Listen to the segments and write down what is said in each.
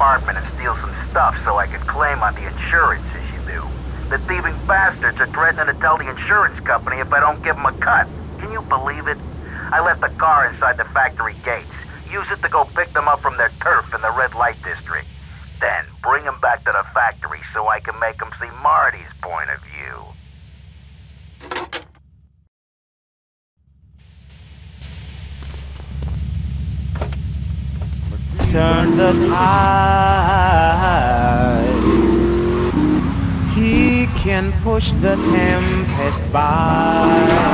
apartment and steal some stuff so I could claim on the insurance issue. The thieving bastards are threatening to tell the insurance company if I don't give them a cut. Can you believe it? I left the car inside the factory gates. Use it to go pick them up from their turf in the red light district. Then bring them back to the factory so I can make them see Marty's point of view. Turn the tide. He can push the tempest by.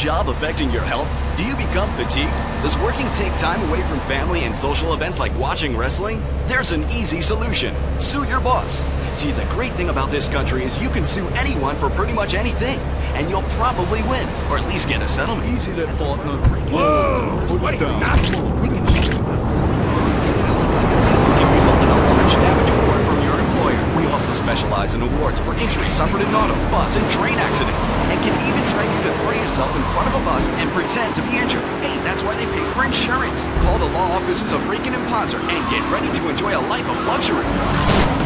Job affecting your health? Do you become fatigued? Does working take time away from family and social events like watching wrestling? There's an easy solution. Sue your boss. See, the great thing about this country is you can sue anyone for pretty much anything. And you'll probably win, or at least get a settlement. Easy there, partner. Whoa! Put it down. We can can result in a large in awards for injuries suffered in auto, bus, and train accidents. And can even train you to throw yourself in front of a bus and pretend to be injured. Hey, that's why they pay for insurance. Call the law offices of Rakin and Ponzer and get ready to enjoy a life of luxury.